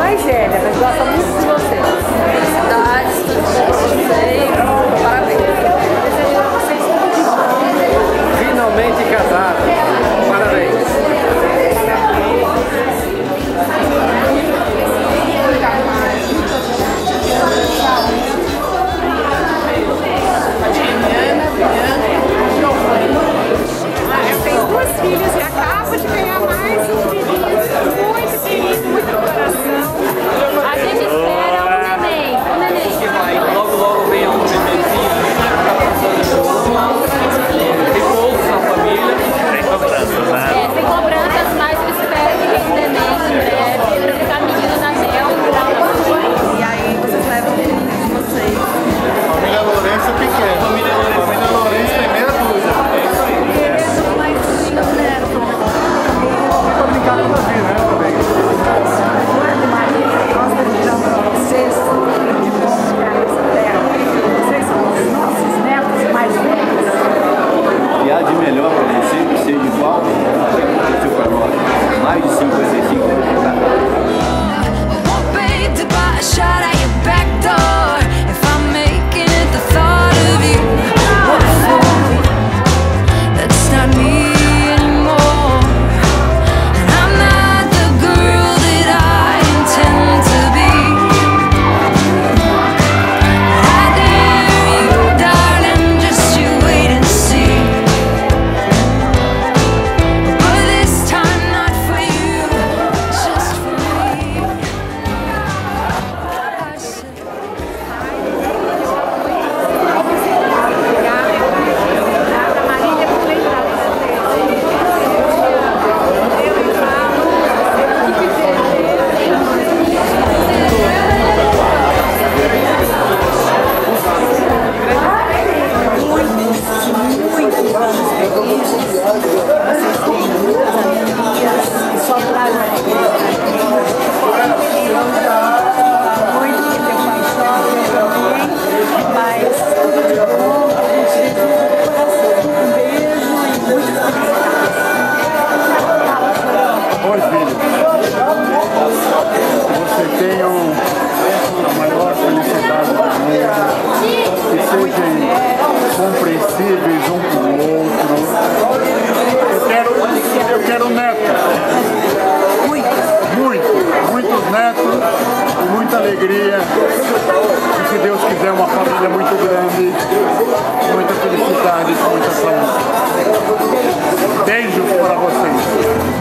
mais velha, mas gosta muito de você. compreensíveis um com o outro. Eu quero, eu quero netos. Muitos. Muitos, netos e muita alegria. E se Deus quiser, uma família muito grande, muita felicidade, muita saúde. Beijo para vocês.